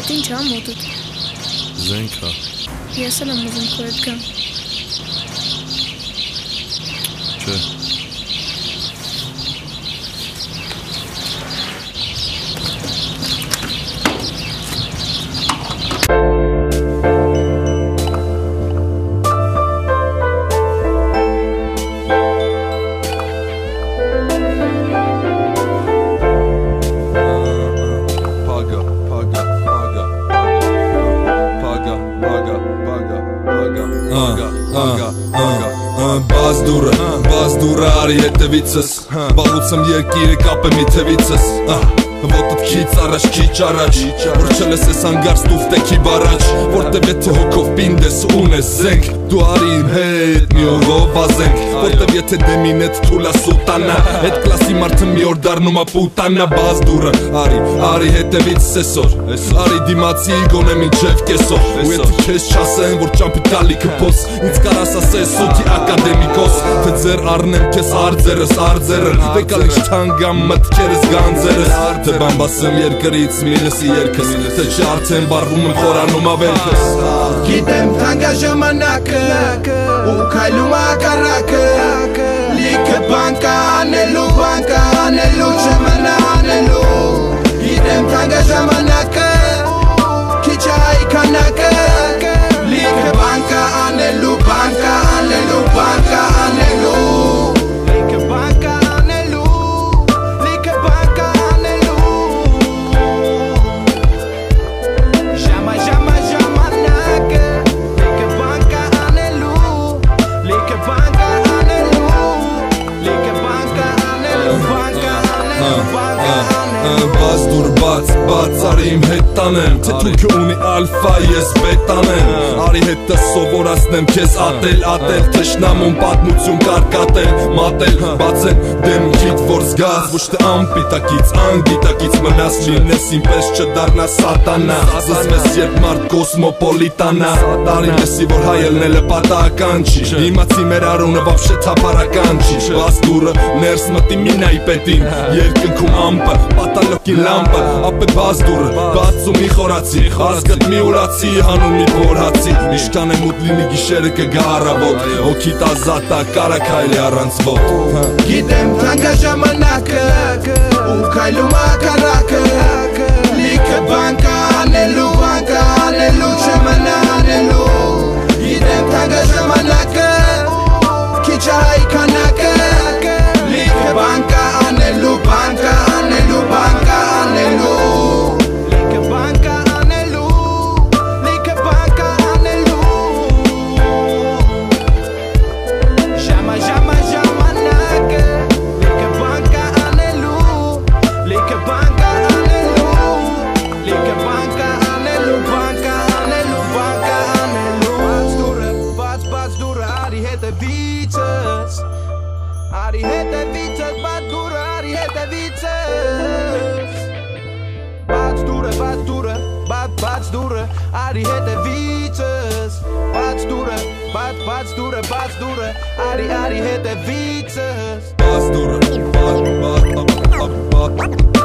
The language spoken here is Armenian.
Այդ ինչ ա մոտդ։ Զենք հա Ես էլ եմ ուզում քո հետ գամ։ Չէ դուրը, բաց դուրը արի հետևիցս Բաղուցեմ երկիրը կապեմ ի թևիցս Ոտըտ քից առաջ, քիչ առաջ Որ չլսես անգարս տուվտեքի բարաջ Որտև եթե հոգով պինդես ունես զենք Դու արի իմ հետ մի օրով ազենք Որտև եթե դեմին էդ թուլա սուտանա Այդ կլասի մարդը մի օր դարնում ա պուտանա Բաց դուրը արի, արի հետևից սեսոր Արի դիմացի գոնե մինչև կեսոր Ու եթե քեզ չասեն որ ճամպի տալի կփոս Ինձ կարաս ասես սուտի ակադեմիկոս Թե ձեր առնեմ քեզ արձերս, արձերը Վեկալիշ թանգամ մտքերս գանձերս Թե բամբասեմ երկրից մինեսի երկս Թե չի արդեն բարվում եմ խորանում ավերքս Գիտեմ թանկա ժամանակը ukaluma karaka բաց, բաց արի իմ հետ տանեմ Թե թուրքը ունի ալֆա, ես բետանեմ Արի հետը սովորացնեմ քեզ ատել, ատել Թշնամուն պատմություն կարկատել, մատել Բացեն դեմքիդ, որ զգաս Ոչ թե անպիտակից, անգիտակից մնաս Լինես ինպես չդարնա սատանա Զսվես երբ մարդ կոսմոպոլիտանա Տարի լսի, որ հայելնելը պատահական չի Իմացի մեր արունը վապշե թապարական չի Բաց դուրը ներս մտի մինայի պետին Երկնքում ամպը, պատալոկին լամպը Ապե բաց դուրը, բացում մի խորացի Ասկտ մի ուրացի, հանուն մի փորհացի Իշքան եմ ուտ լինի գիշերը կգա առավոտ Հոգիտ ազատա, կարակայլի առանց ոտ Գիտեմ թանկա ժամանակը ու քայլում ակարակը Արի հետևիցս, բաց դուրը Արի հետևիցս Բաց դուրը, բաց դուրը, բաց, բաց դուրը Արի հետևիցս Բաց դուրը, բաց, բաց դուրը, բաց դուրը Արի, արի հետևիցս Բաց դուրը, բաց, բաց, բաց, բաց